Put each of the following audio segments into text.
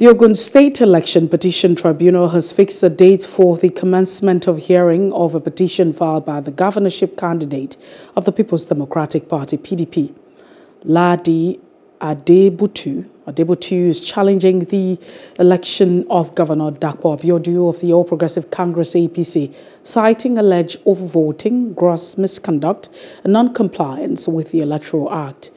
The Ogun State Election Petition Tribunal has fixed a date for the commencement of hearing of a petition filed by the governorship candidate of the People's Democratic Party, PDP. Ladi Adebutu, Adebutu is challenging the election of Governor Dapo Abiodun of the All Progressive Congress APC, citing alleged overvoting, gross misconduct, and non-compliance with the Electoral Act.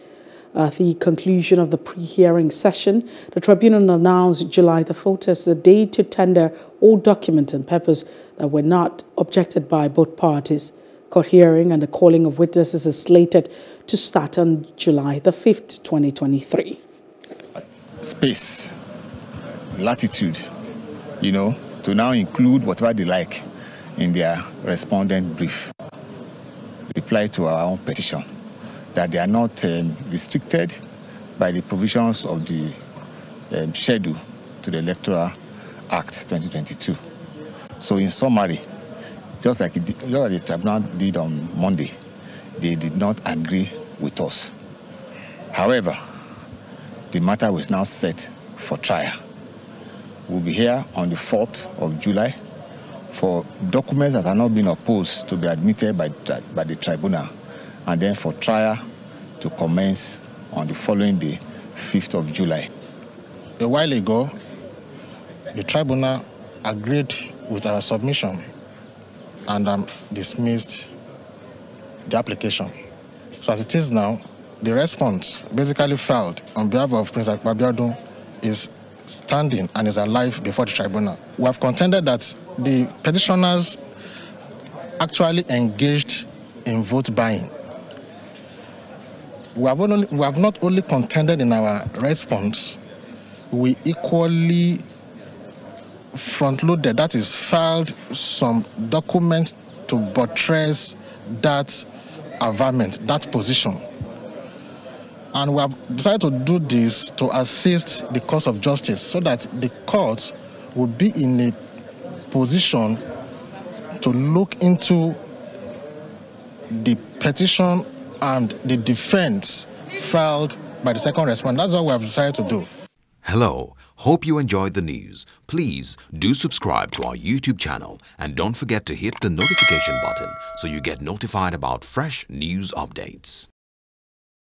At the conclusion of the pre-hearing session, the tribunal announced July the 4th as the day to tender all documents and papers that were not objected by both parties. Court hearing and the calling of witnesses is slated to start on July the 5th, 2023. Space, latitude, you know, to now include whatever they like in their respondent brief. Reply to our own petition that they are not um, restricted by the provisions of the um, schedule to the Electoral Act 2022. So in summary, just like, it, just like the tribunal did on Monday, they did not agree with us. However, the matter was now set for trial. We'll be here on the 4th of July for documents that are not being opposed to be admitted by, by the tribunal and then for trial to commence on the following day, 5th of July. A while ago, the tribunal agreed with our submission and um, dismissed the application. So as it is now, the response basically filed on behalf of Prince Dapo Abiodun is standing and is alive before the tribunal. We have contended that the petitioners actually engaged in vote buying. We have, only, we have not only contended in our response, we equally front-loaded, that is, filed some documents to buttress that averment, that position. And we have decided to do this to assist the cause of justice so that the court will be in a position to look into the petition and the defense filed by the second respondent. That's what we have decided to do. Hello. Hope you enjoyed the news. Please do subscribe to our YouTube channel and don't forget to hit the notification button so you get notified about fresh news updates.